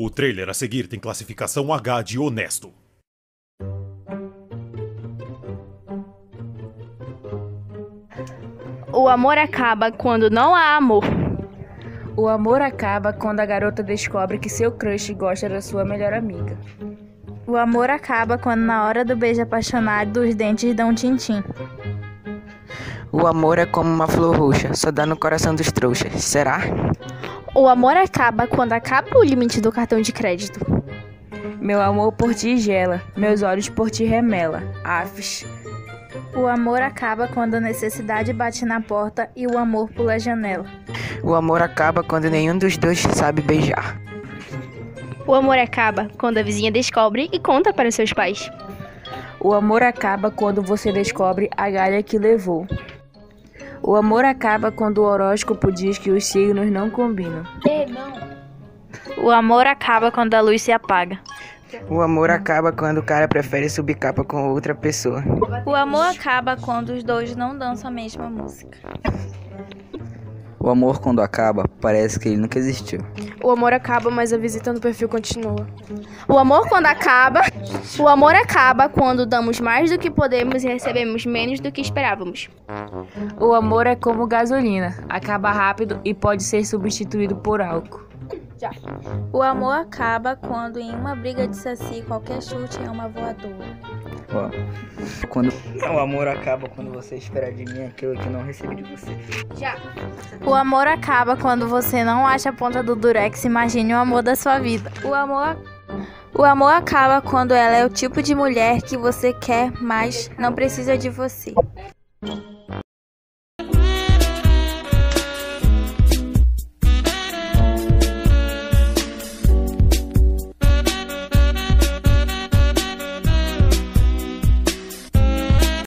O trailer a seguir tem classificação H de honesto. O amor acaba quando não há amor. O amor acaba quando a garota descobre que seu crush gosta da sua melhor amiga. O amor acaba quando na hora do beijo apaixonado os dentes dão tintim. O amor é como uma flor roxa, só dá no coração dos trouxas. Será? O amor acaba quando acaba o limite do cartão de crédito. Meu amor por ti gela, meus olhos por ti remela. Aves. O amor acaba quando a necessidade bate na porta e o amor pula a janela. O amor acaba quando nenhum dos dois sabe beijar. O amor acaba quando a vizinha descobre e conta para seus pais. O amor acaba quando você descobre a galha que levou. O amor acaba quando o horóscopo diz que os signos não combinam. O amor acaba quando a luz se apaga. O amor acaba quando o cara prefere subir capa com outra pessoa. O amor acaba quando os dois não dançam a mesma música. O amor, quando acaba, parece que ele nunca existiu. O amor acaba, mas a visita no perfil continua. O amor quando acaba, o amor acaba quando damos mais do que podemos e recebemos menos do que esperávamos. O amor é como gasolina, acaba rápido e pode ser substituído por álcool. O amor acaba quando em uma briga de saci qualquer chute é uma voadora. Ó, quando o amor acaba quando você espera de mim aquilo que não recebi de você. O amor acaba quando você não acha a ponta do durex, imagine o amor da sua vida. O amor o amor acaba quando ela é o tipo de mulher que você quer, mas não precisa de você.